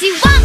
Сиван!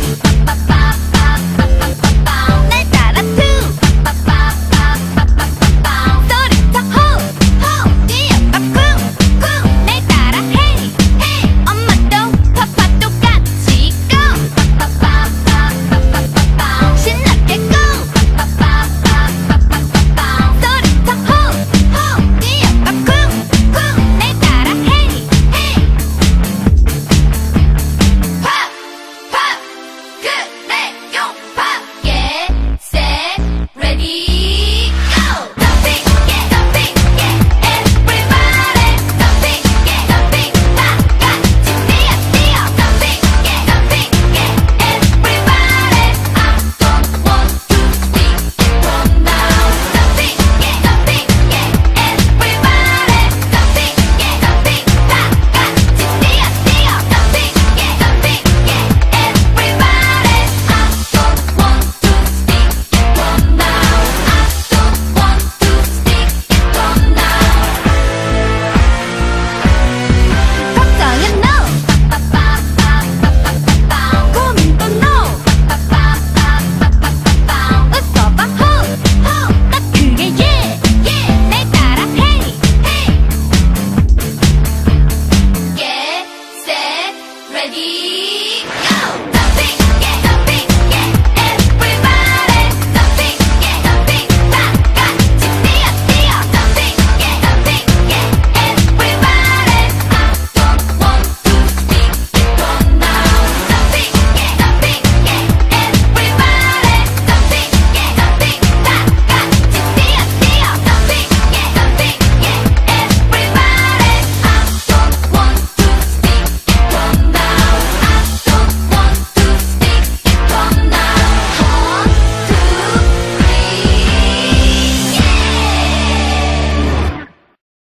Ready? Go